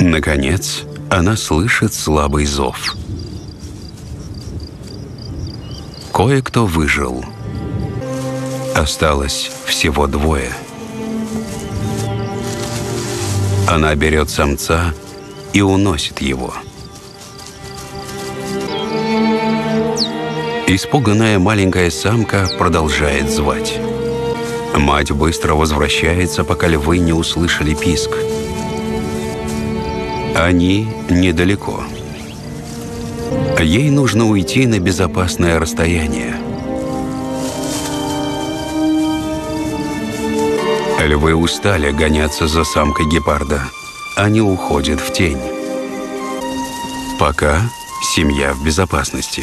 Наконец, она слышит слабый зов. Кое-кто выжил. Осталось всего двое. Она берет самца и уносит его. Испуганная маленькая самка продолжает звать. Мать быстро возвращается, пока львы не услышали писк. Они недалеко. Ей нужно уйти на безопасное расстояние. Львы устали гоняться за самкой гепарда. Они уходят в тень. Пока семья в безопасности.